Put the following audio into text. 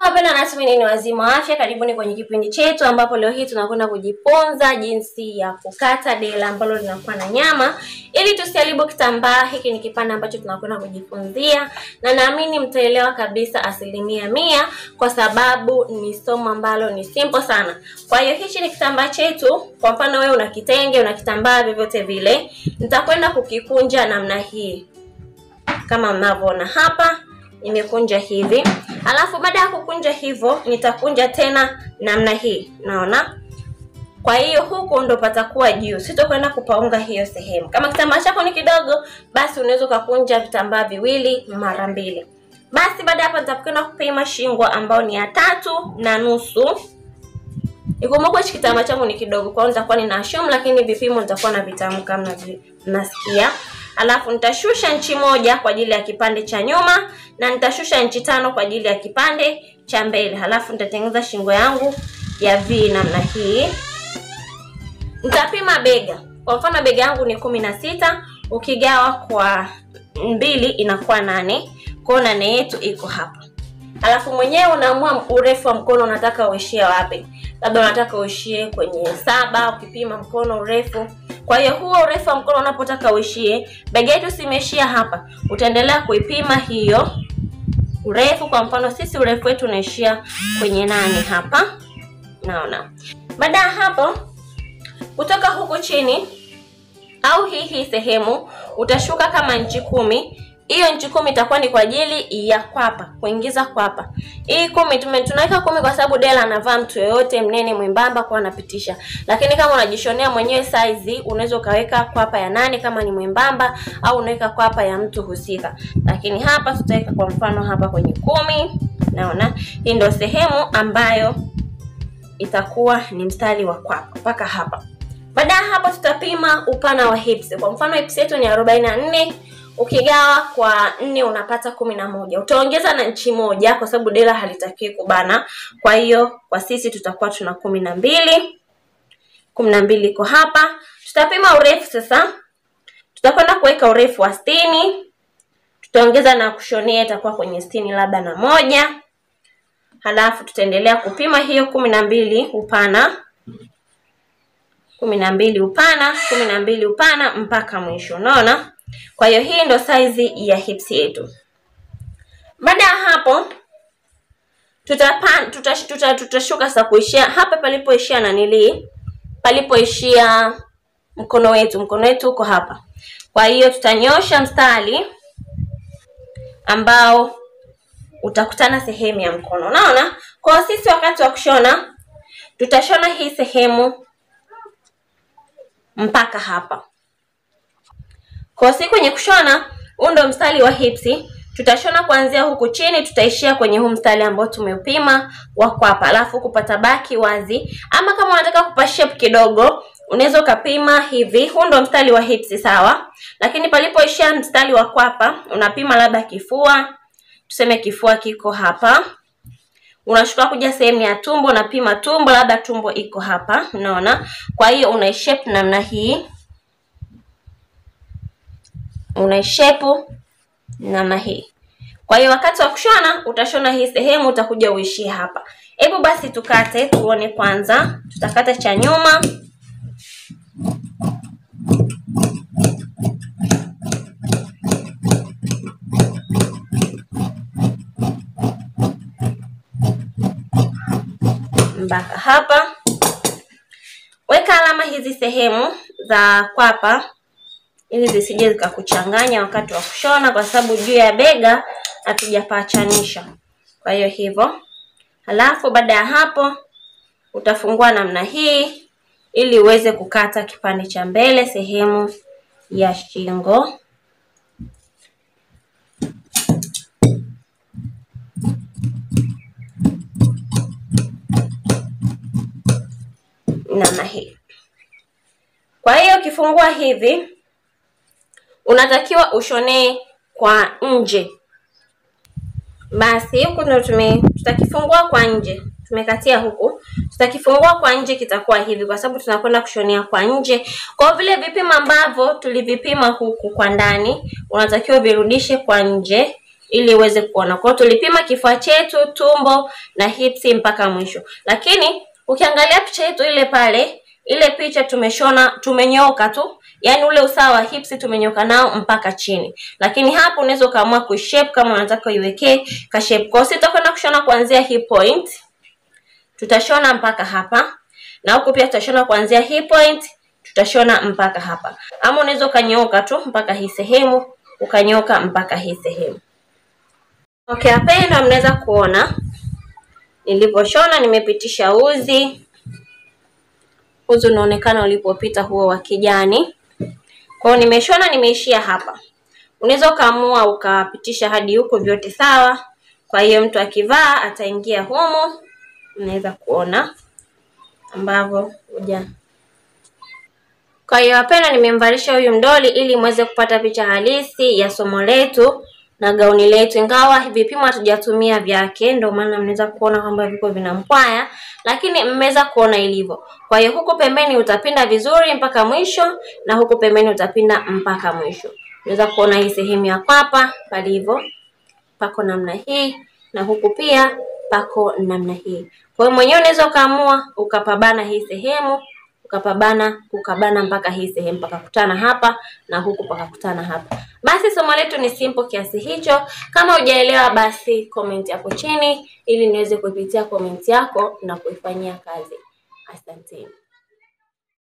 Wapenda natumini ni wazima wa afya, karibuni kwenye kipindi chetu ambapo leo hii tunakwenda kujifunza jinsi ya kukata dela ambalo linakuwa na nyama ili tusiharibu kitambaa. Hiki ni kipande ambacho tunakwenda kujifunzia, na naamini mtaelewa kabisa asilimia mia, kwa sababu ni somo ambalo ni simple sana. Kwa hiyo hichi ni kitambaa chetu. Kwa mfano wewe una kitenge, una kitambaa, vyovyote vile, nitakwenda kukikunja namna hii kama mnavyoona hapa nimekunja hivi, alafu baada ya kukunja hivyo nitakunja tena namna hii, naona. Kwa hiyo huku ndo patakuwa juu, sitokwenda kupaunga hiyo sehemu. Kama kitambaa chako ni kidogo, basi unaweza ukakunja vitambaa viwili mara mbili. Basi baada ya hapo nitakwenda kupima shingo ambao ni ya tatu na nusu. Ikumbukwe hichi kitambaa changu ni kidogo, kwa hiyo nitakuwa nina assume, lakini vipimo nitakuwa na vitamka mnasikia alafu nitashusha nchi moja kwa ajili ya kipande cha nyuma na nitashusha nchi tano kwa ajili ya kipande cha mbele. Halafu nitatengeneza shingo yangu ya V namna hii. Nitapima bega. Kwa mfano bega yangu ni kumi na sita, ukigawa kwa mbili inakuwa nane. Kwa nane yetu iko hapa. Alafu mwenyewe unaamua urefu wa mkono unataka uishie wapi. Labda unataka uishie kwenye saba, ukipima mkono urefu kwa hiyo huo urefu wa mkono unapotaka uishie, bega yetu simeishia hapa, utaendelea kuipima hiyo urefu. Kwa mfano sisi urefu wetu unaishia kwenye nane hapa, naona. Baada ya hapo, kutoka huku chini au hii hii sehemu utashuka kama nchi kumi. Hiyo inchi kumi itakuwa ni kwa ajili ya kwapa, kuingiza kwapa. Hii kumi tunaweka kumi kwa sababu dela anavaa mtu yoyote mnene mwembamba kwa anapitisha, lakini kama unajishonea mwenyewe size unaweza ukaweka kwapa ya nane kama ni mwembamba, au unaweka kwapa ya mtu husika. Lakini hapa tutaweka kwa mfano hapa kwenye kumi, naona hii ndio sehemu ambayo itakuwa ni mstari wa kwapa mpaka hapa. Baada ya hapo tutapima upana wa hips. Kwa mfano hips yetu ni arobaini na nne ukigawa kwa nne unapata kumi na moja. Utaongeza na nchi moja kwa sababu dela halitakiwi kubana. Kwa hiyo kwa sisi tutakuwa tuna kumi na mbili. Kumi na mbili iko hapa. Tutapima urefu sasa, tutakwenda kuweka urefu wa stini Tutaongeza na kushonea, itakuwa kwenye stini labda na moja. Halafu tutaendelea kupima hiyo kumi na mbili upana, kumi na mbili upana, kumi na mbili upana mpaka mwisho, unaona. Kwa hiyo hii ndo size ya hips yetu. Baada ya hapo tutashuka tuta, tuta sasa kuishia hapa palipoishia nanili, palipoishia mkono wetu. Mkono wetu uko hapa, kwa hiyo tutanyosha mstari ambao utakutana sehemu ya mkono, unaona. Kwa sisi wakati wa kushona tutashona hii sehemu mpaka hapa siku kwenye kushona, huu ndo mstari wa hips. Tutashona kuanzia huku chini, tutaishia kwenye huu mstari ambao tumeupima wa kwapa, alafu kupata baki wazi. Ama kama unataka kupa shape kidogo, unaweza ukapima hivi. Huu ndo mstari wa hips, sawa, lakini palipoishia mstari wa kwapa unapima labda kifua, tuseme kifua kiko hapa, unashuka kuja sehemu ya tumbo, unapima tumbo, labda tumbo iko hapa, unaona. Kwa hiyo una shape namna hii unaishepu namna hii. Kwa hiyo wakati wa kushona utashona hii sehemu, utakuja uishie hapa. Hebu basi tukate tuone kwanza. Tutakata cha nyuma, mpaka hapa. Weka alama hizi sehemu za kwapa ili zisije zikakuchanganya wakati wa kushona, kwa sababu juu ya bega hatujapachanisha. Kwa hiyo hivyo, halafu baada ya hapo utafungua namna hii ili uweze kukata kipande cha mbele, sehemu ya shingo. Namna hii. Kwa hiyo ukifungua hivi unatakiwa ushonee kwa nje. Basi huku ndo tume tutakifungua kwa nje, tumekatia huku, tutakifungua kwa nje kitakuwa hivi, kwa sababu tunakwenda kushonea kwa nje. Kwa vile vipimo ambavyo tulivipima huku kwa ndani, unatakiwa virudishe kwa nje ili uweze kuona. Kwa tulipima kifua chetu, tumbo na hips mpaka mwisho, lakini ukiangalia picha yetu ile pale, ile picha tumeshona, tumenyoka tu, yaani ule usawa wa hips tumenyoka nao mpaka chini, lakini hapo unaweza ukaamua kushape kama unataka uiwekee ka shape. Kwa hiyo tutakwenda kushona kuanzia hii point, tutashona mpaka hapa, na huku pia tutashona kuanzia hii point, tutashona mpaka hapa, ama unaweza ukanyooka tu mpaka hii sehemu, ukanyoka mpaka hii sehemu. Okay, wapendwa, mnaweza kuona niliposhona nimepitisha uzi. Uzi unaonekana ulipopita huo wa kijani. Kwa hiyo nimeshona, nimeishia hapa. Unaweza ukaamua ukapitisha hadi huko, vyote sawa. Kwa hiyo mtu akivaa ataingia humo, unaweza kuona ambavyo uja. Kwa hiyo wapendwa, nimemvalisha huyu mdoli ili muweze kupata picha halisi ya somo letu na gauni letu, ingawa vipimo hatujatumia vyake, ndio maana mnaweza kuona kwamba viko vina mkwaya, lakini mmeweza kuona ilivyo. Kwa hiyo huku pembeni utapinda vizuri mpaka mwisho, na huku pembeni utapinda mpaka mwisho. Unaweza kuona hii sehemu ya kwapa palivyo pako namna hii, na huku pia pako namna hii. Kwa hiyo mwenyewe unaweza ukaamua ukapabana hii sehemu ukapabana kukabana mpaka hii sehemu pakakutana hapa na huku pakakutana hapa. Basi somo letu ni simple kiasi hicho. Kama hujaelewa, basi comment hapo chini ili niweze kuipitia comment yako na kuifanyia kazi. Asanteni.